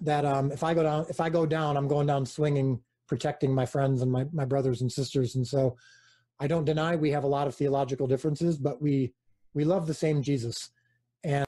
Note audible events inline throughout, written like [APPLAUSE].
that um, if I go down, if I go down, I'm going down swinging, protecting my friends and my, my brothers and sisters. And so I don't deny we have a lot of theological differences, but we, we love the same Jesus. And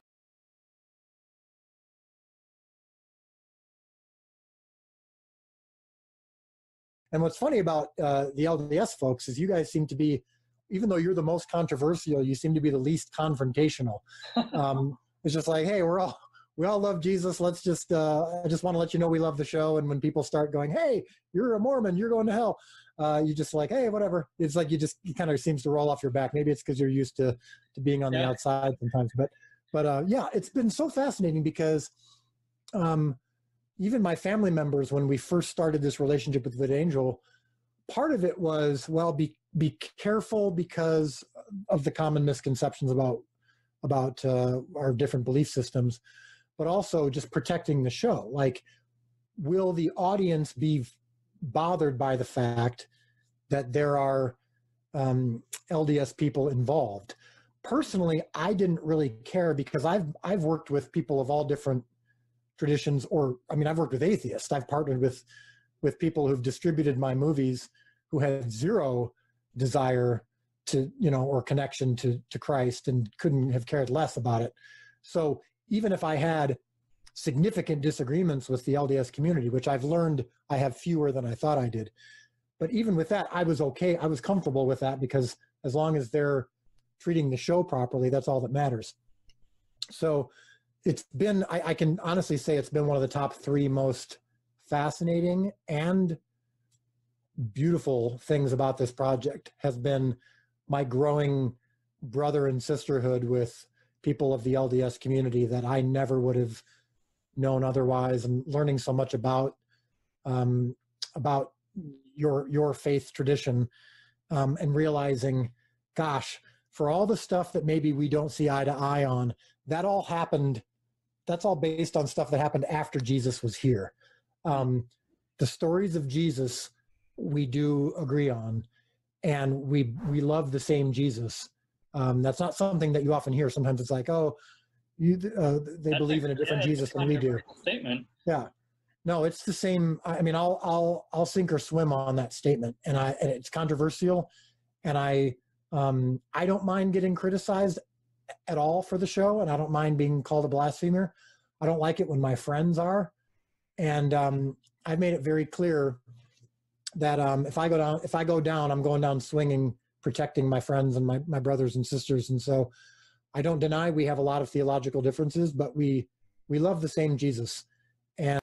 And what's funny about uh, the LDS folks is you guys seem to be, even though you're the most controversial, you seem to be the least confrontational. [LAUGHS] Um, it's just like, hey, we're all we all love Jesus. Let's just uh, I just want to let you know we love the show. And when people start going, hey, you're a Mormon, you're going to hell, uh, you just like, hey, whatever. It's like you just it kind of seems to roll off your back. Maybe it's because you're used to to being on yeah. the outside sometimes. But but uh, yeah, it's been so fascinating because um, even my family members, when we first started this relationship with the VidAngel, part of it was well, be be careful because of the common misconceptions about about uh, our different belief systems, but also just protecting the show. Like, will the audience be bothered by the fact that there are um, LDS people involved? Personally, I didn't really care because I've I've worked with people of all different traditions or i mean i've worked with atheists i've partnered with with people who've distributed my movies who had zero desire to you know or connection to to christ and couldn't have cared less about it so even if i had significant disagreements with the lds community which i've learned i have fewer than i thought i did. But even with that i was okay. I was comfortable with that because as long as they're treating the show properly that's all that matters. So it's been I, I, can honestly say it's been one of the top three most fascinating and beautiful things about this project has been my growing brother and sisterhood with people of the LDS community that I never would have known otherwise and learning so much about um, about your your faith tradition um, and realizing gosh for all the stuff that maybe we don't see eye to eye on that all happened that's all based on stuff that happened after Jesus was here. Um, the stories of Jesus we do agree on, and we we love the same Jesus. Um, that's not something that you often hear. Sometimes it's like, oh, you uh, they that's believe a, in a different yeah, Jesus than we do. Statement. Yeah. No, it's the same. I mean, I'll I'll I'll sink or swim on that statement, and I and it's controversial, and I um, I don't mind getting criticized at all for the show, and I don't mind being called a blasphemer. I don't like it when my friends are, and um, I've made it very clear that um, if I go down, if I go down, I'm going down swinging, protecting my friends and my my brothers and sisters. And so, I don't deny we have a lot of theological differences, but we we love the same Jesus, and